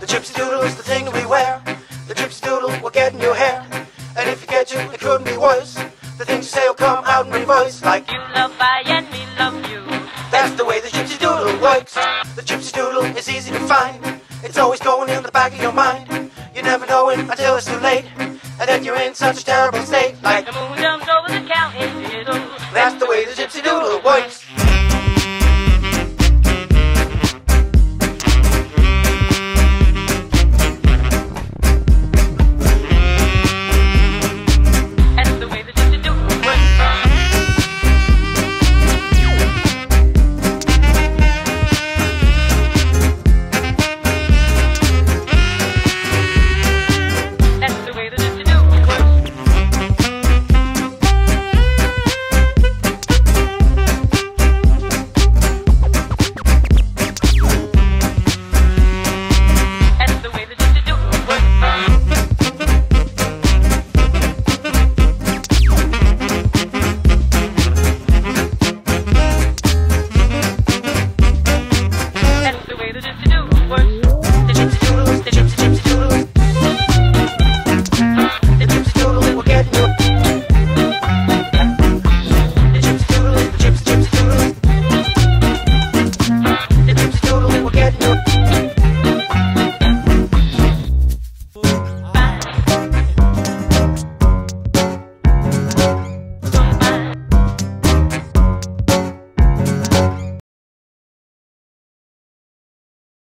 The gypsy doodle is the thing we wear. The gypsy doodle will get in your hair. And if you get you, it couldn't be worse. The things you say will come out in reverse, like You love I and me love you. that's the way the gypsy doodle works. The gypsy doodle is easy to find. It's always going in the back of your mind. You never know it until it's too late. And then you're in such a terrible state, like The moon jumps over the counting fiddle. that's the way the gypsy doodle works.